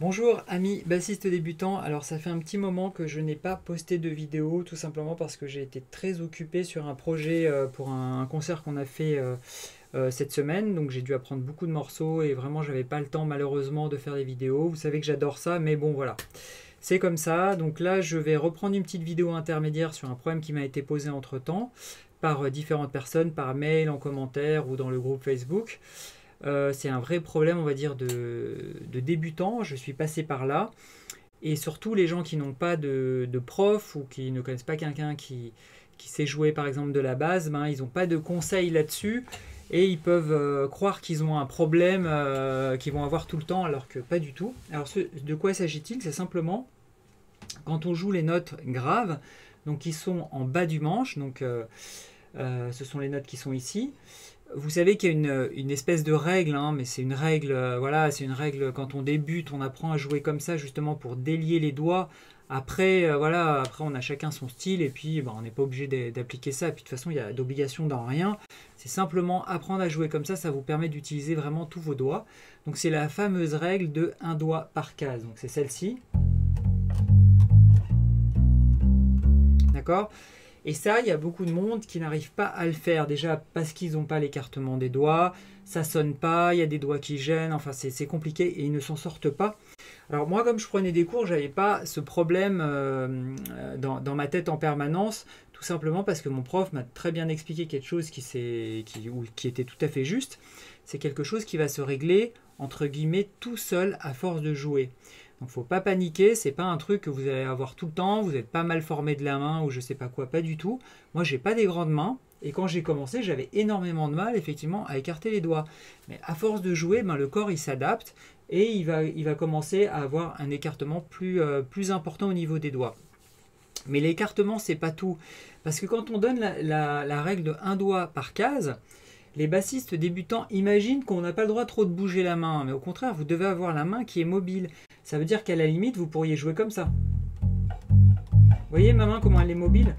Bonjour amis bassistes débutants, alors ça fait un petit moment que je n'ai pas posté de vidéo tout simplement parce que j'ai été très occupé sur un projet euh, pour un, concert qu'on a fait euh, euh, cette semaine donc j'ai dû apprendre beaucoup de morceaux et vraiment j'avais pas le temps malheureusement de faire des vidéos, vous savez que j'adore ça mais bon voilà. C'est comme ça, donc là je vais reprendre une petite vidéo intermédiaire sur un problème qui m'a été posé entre temps par différentes personnes, par mail, en commentaire ou dans le groupe Facebook. Euh, c'est un vrai problème, on va dire, de, débutants. Je suis passé par là. Et surtout, les gens qui n'ont pas de, prof ou qui ne connaissent pas quelqu'un qui, sait jouer, par exemple, de la base, ben, ils n'ont pas de conseils là-dessus. Et ils peuvent euh, croire qu'ils ont un problème euh, qu'ils vont avoir tout le temps, alors que pas du tout. Alors, de quoi s'agit-il? C'est simplement quand on joue les notes graves, donc qui sont en bas du manche, donc ce sont les notes qui sont ici vous savez qu'il y a une, espèce de règle, hein, mais c'est une règle, euh, voilà, c'est une règle quand on débute, on apprend à jouer comme ça justement pour délier les doigts. Après, euh, voilà, après on a chacun son style et puis bah, on n'est pas obligé d'appliquer ça. Et puis de toute façon, il y a d'obligation dans rien. C'est simplement apprendre à jouer comme ça, ça vous permet d'utiliser vraiment tous vos doigts. Donc c'est la fameuse règle de un doigt par case. Donc c'est celle-ci. D'accord? Et ça, il y a beaucoup de monde qui n'arrive pas à le faire. Déjà parce qu'ils n'ont pas l'écartement des doigts, ça sonne pas, il y a des doigts qui gênent, enfin c'est compliqué et ils ne s'en sortent pas. Alors moi, comme je prenais des cours, j'avais pas ce problème euh, dans, ma tête en permanence, tout simplement parce que mon prof m'a très bien expliqué quelque chose qui, qui, qui était tout à fait juste. C'est quelque chose qui va se régler entre guillemets tout seul à force de jouer. Donc faut pas paniquer, c'est pas un truc que vous allez avoir tout le temps, vous n'êtes pas mal formé de la main ou je sais pas quoi, pas du tout. Moi j'ai pas des grandes mains et quand j'ai commencé j'avais énormément de mal effectivement à écarter les doigts. Mais à force de jouer, ben, le corps il s'adapte et il va, il va commencer à avoir un écartement plus, euh, plus important au niveau des doigts. Mais l'écartement c'est pas tout. Parce que quand on donne la, la règle de un doigt par case, les bassistes débutants imaginent qu'on n'a pas le droit trop de bouger la main, mais au contraire, vous devez avoir la main qui est mobile. Ça veut dire qu'à la limite, vous pourriez jouer comme ça. Vous voyez ma main comment elle est mobile?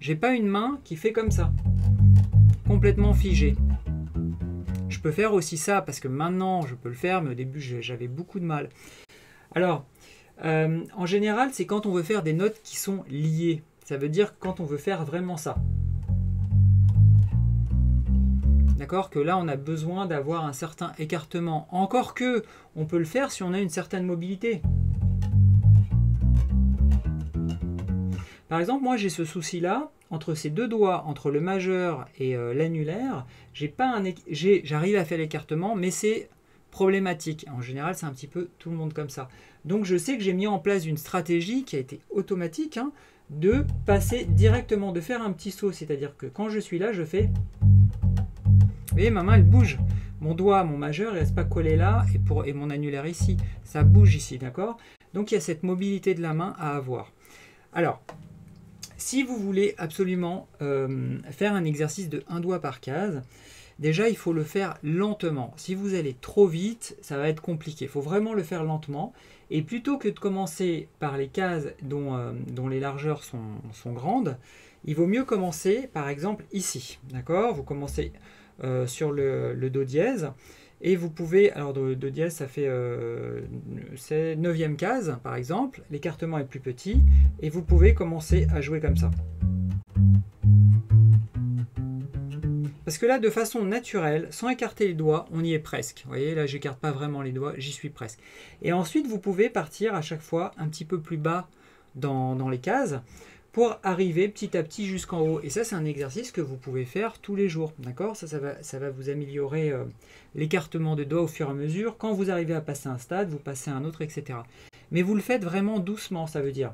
J'ai pas une main qui fait comme ça, complètement figée. Je peux faire aussi ça parce que maintenant je peux le faire, mais au début j'avais beaucoup de mal. Alors, euh, en général, c'est quand on veut faire des notes qui sont liées. Ça veut dire quand on veut faire vraiment ça. D'accord? Que là, on a besoin d'avoir un certain écartement. Encore que, on peut le faire si on a une certaine mobilité. Par exemple, moi j'ai ce souci-là, entre ces deux doigts, entre le majeur et euh, l'annulaire, j'arrive à faire l'écartement, mais c'est problématique. En général, c'est un petit peu tout le monde comme ça. Donc je sais que j'ai mis en place une stratégie qui a été automatique, hein, de passer directement, de faire un petit saut. C'est-à-dire que quand je suis là, je fais... Voyez, ma main, elle bouge. Mon doigt, mon majeur, il ne reste pas collé là et mon annulaire ici. Ça bouge ici, d'accord? Donc il y a cette mobilité de la main à avoir. Alors, si vous voulez absolument euh, faire un exercice de un doigt par case, déjà il faut le faire lentement. Si vous allez trop vite, ça va être compliqué. Il faut vraiment le faire lentement. Et plutôt que de commencer par les cases dont, euh, les largeurs sont, grandes, il vaut mieux commencer par exemple ici. D'accord? Vous commencez euh, sur le, Do dièse. Et vous pouvez, alors do, dièse ça fait euh, 9e case par exemple, l'écartement est plus petit, et vous pouvez commencer à jouer comme ça. Parce que là, de façon naturelle, sans écarter les doigts, on y est presque. Vous voyez, là, j'écarte pas vraiment les doigts, j'y suis presque. Et ensuite, vous pouvez partir à chaque fois un petit peu plus bas dans, les cases pour arriver petit à petit jusqu'en haut. Et ça, c'est un exercice que vous pouvez faire tous les jours. D'accord? Ça, va, ça va vous améliorer euh, l'écartement des doigts au fur et à mesure. Quand vous arrivez à passer un stade, vous passez un autre, etc. Mais vous le faites vraiment doucement, ça veut dire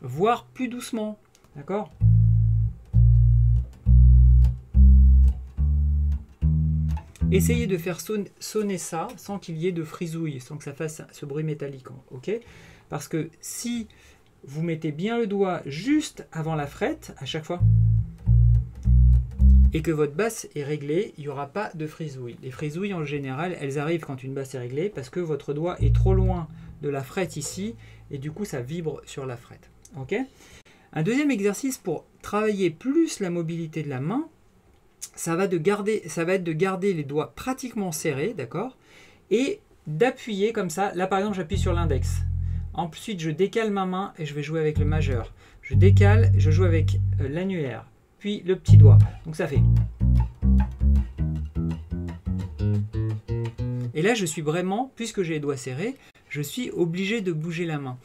voire plus doucement. D'accord? Essayez de faire sonner ça sans qu'il y ait de frisouille, sans que ça fasse ce bruit métallique. ok? Parce que si vous mettez bien le doigt juste avant la frette, à chaque fois, et que votre basse est réglée, il n'y aura pas de frisouille. Les frisouilles, en général, elles arrivent quand une basse est réglée parce que votre doigt est trop loin de la frette ici, et du coup, ça vibre sur la frette. Ok? Un deuxième exercice pour travailler plus la mobilité de la main, ça va, de garder, ça va être de garder les doigts pratiquement serrés, d'accord? Et d'appuyer comme ça. Là, par exemple, j'appuie sur l'index. Ensuite, je décale ma main et je vais jouer avec le majeur. Je décale, je joue avec euh, l'annulaire, puis le petit doigt. Donc ça fait. Et là, je suis vraiment, puisque j'ai les doigts serrés, je suis obligé de bouger la main.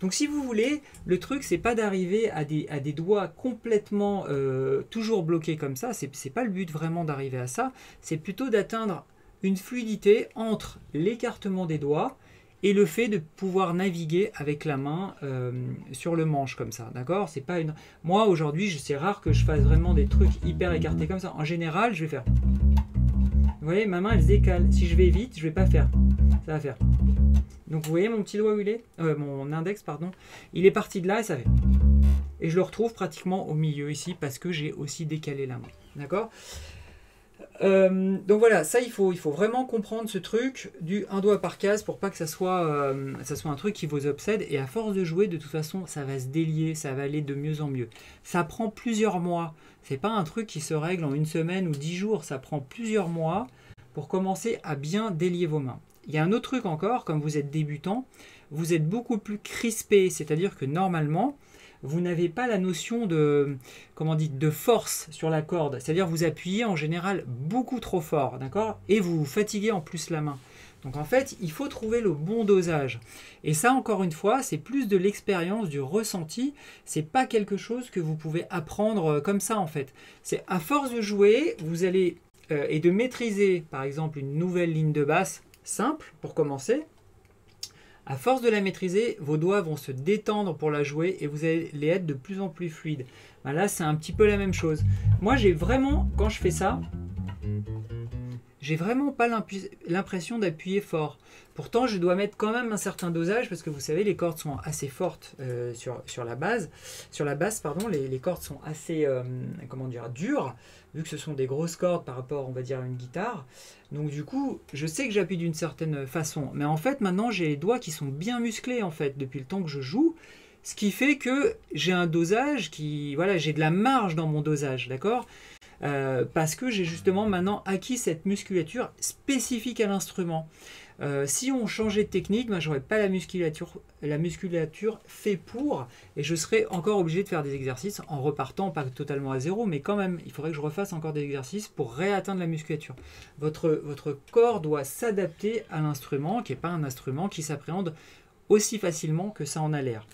Donc si vous voulez, le truc, c'est pas d'arriver à des, à des doigts complètement euh, toujours bloqués comme ça. C'est pas le but vraiment d'arriver à ça. C'est plutôt d'atteindre une fluidité entre l'écartement des doigts et le fait de pouvoir naviguer avec la main euh, sur le manche comme ça, d'accord? C'est pas une. Moi aujourd'hui, c'est rare que je fasse vraiment des trucs hyper écartés comme ça. En général, je vais faire. Vous voyez, ma main elle se décale. Si je vais vite, je vais pas faire. Ça va faire. Donc vous voyez mon petit doigt où il est? Euh, Mon index, pardon. Il est parti de là et ça fait. Et je le retrouve pratiquement au milieu ici parce que j'ai aussi décalé la main. D'accord? Euh, donc voilà, ça il faut, vraiment comprendre ce truc du un doigt par case pour pas que ça soit, euh, ça soit un truc qui vous obsède. Et à force de jouer, de toute façon, ça va se délier, ça va aller de mieux en mieux. Ça prend plusieurs mois. C'est pas un truc qui se règle en une semaine ou dix jours. Ça prend plusieurs mois pour commencer à bien délier vos mains. Il y a un autre truc encore, comme vous êtes débutant, vous êtes beaucoup plus crispé. C'est-à-dire que normalement, vous n'avez pas la notion de, comment dit, de force sur la corde. C'est-à-dire vous appuyez en général beaucoup trop fort, d'accord? Et vous fatiguez en plus la main. Donc en fait, il faut trouver le bon dosage. Et ça, encore une fois, c'est plus de l'expérience, du ressenti. C'est pas quelque chose que vous pouvez apprendre euh, comme ça en fait. C'est à force de jouer, vous allez euh, et de maîtriser, par exemple, une nouvelle ligne de basse simple pour commencer. À force de la maîtriser, vos doigts vont se détendre pour la jouer et vous allez être de plus en plus fluide. Ben là, c'est un petit peu la même chose. Moi, j'ai vraiment, quand je fais ça, j'ai vraiment pas l'impression d'appuyer fort. Pourtant, je dois mettre quand même un certain dosage parce que vous savez, les cordes sont assez fortes euh, sur, sur la base. Sur la basse, pardon, les, cordes sont assez, euh, comment dire, dures vu que ce sont des grosses cordes par rapport, on va dire, à une guitare. Donc du coup, je sais que j'appuie d'une certaine façon. Mais en fait, maintenant, j'ai les doigts qui sont bien musclés, en fait, depuis le temps que je joue. Ce qui fait que j'ai un dosage qui... Voilà, j'ai de la marge dans mon dosage, d'accord? Euh, Parce que j'ai justement maintenant acquis cette musculature spécifique à l'instrument. Euh, si on changeait de technique, je j'aurais pas la musculature, la musculature fait pour, et je serais encore obligé de faire des exercices en repartant pas totalement à zéro, mais quand même, il faudrait que je refasse encore des exercices pour réatteindre la musculature. Votre, votre corps doit s'adapter à l'instrument, qui n'est pas un instrument qui s'appréhende aussi facilement que ça en a l'air.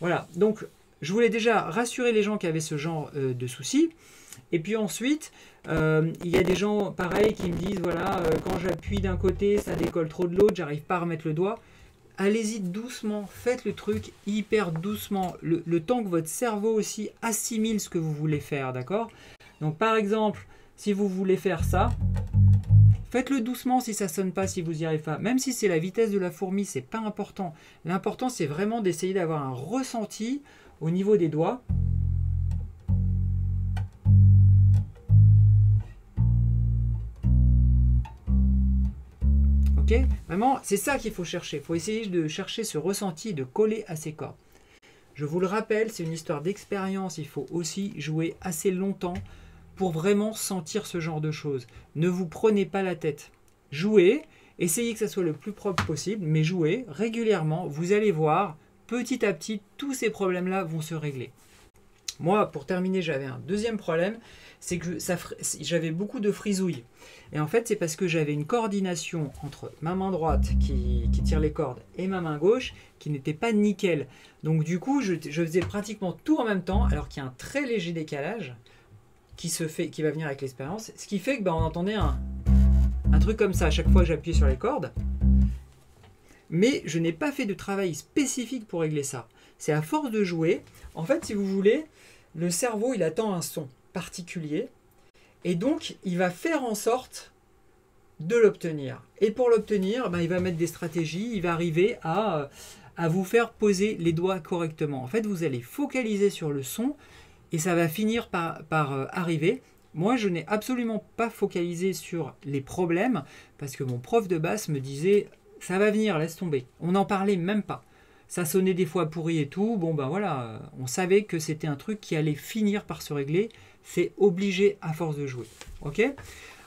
Voilà, donc je voulais déjà rassurer les gens qui avaient ce genre euh, de soucis. Et puis ensuite, euh, il y a des gens pareils qui me disent voilà, euh, quand j'appuie d'un côté, ça décolle trop de l'autre, j'arrive pas à remettre le doigt. Allez-y doucement, faites le truc hyper doucement, le, temps que votre cerveau aussi assimile ce que vous voulez faire, d'accord? Donc par exemple, si vous voulez faire ça, faites-le doucement si ça sonne pas, si vous y arrivez pas. Même si c'est la vitesse de la fourmi, c'est pas important. L'important c'est vraiment d'essayer d'avoir un ressenti au niveau des doigts Vraiment, c'est ça qu'il faut chercher. Il faut essayer de chercher ce ressenti, de coller à ses cordes. Je vous le rappelle, c'est une histoire d'expérience. Il faut aussi jouer assez longtemps pour vraiment sentir ce genre de choses. Ne vous prenez pas la tête. Jouez, essayez que ça soit le plus propre possible, mais jouez régulièrement. Vous allez voir, petit à petit, tous ces problèmes-là vont se régler. Moi, pour terminer, j'avais un deuxième problème, c'est que j'avais beaucoup de frisouilles. Et en fait, c'est parce que j'avais une coordination entre ma main droite qui, tire les cordes et ma main gauche qui n'était pas nickel. Donc du coup, je, faisais pratiquement tout en même temps, alors qu'il y a un très léger décalage qui se fait, qui va venir avec l'expérience, ce qui fait que bah, on entendait un, un truc comme ça à chaque fois que j'appuyais sur les cordes. Mais je n'ai pas fait de travail spécifique pour régler ça. C'est à force de jouer. En fait, si vous voulez, le cerveau, il attend un son particulier. Et donc, il va faire en sorte de l'obtenir. Et pour l'obtenir, ben, il va mettre des stratégies, il va arriver à, vous faire poser les doigts correctement. En fait, vous allez focaliser sur le son et ça va finir par, par euh, arriver. Moi, je n'ai absolument pas focalisé sur les problèmes parce que mon prof de basse me disait ça va venir, laisse tomber. On n'en parlait même pas. ça sonnait des fois pourri et tout. Bon ben voilà, on savait que c'était un truc qui allait finir par se régler. C'est obligé à force de jouer. Ok?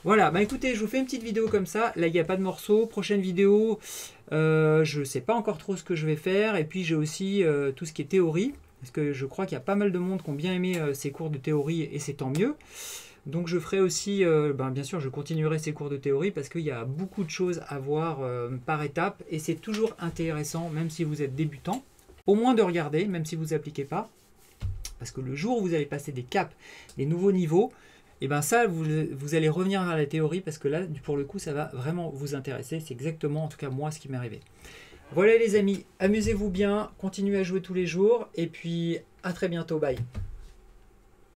Voilà, bah écoutez, je vous fais une petite vidéo comme ça. Là, il n'y a pas de morceau. Prochaine vidéo, euh, je ne sais pas encore trop ce que je vais faire. Et puis j'ai aussi euh, tout ce qui est théorie. Parce que je crois qu'il y a pas mal de monde qui ont bien aimé euh, ces cours de théorie et c'est tant mieux. Donc je ferai aussi, ben, bien sûr, je continuerai ces cours de théorie parce qu'il y a beaucoup de choses à voir par étape et c'est toujours intéressant, même si vous êtes débutant, au moins de regarder, même si vous n'appliquez pas. Parce que le jour où vous allez passer des caps, des nouveaux niveaux, et eh bien ça, vous, vous, allez revenir à la théorie parce que là, pour le coup, ça va vraiment vous intéresser. C'est exactement, en tout cas, moi, ce qui m'est arrivé. Voilà les amis, amusez-vous bien, continuez à jouer tous les jours, et puis à très bientôt, bye